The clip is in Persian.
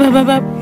bye bye bye.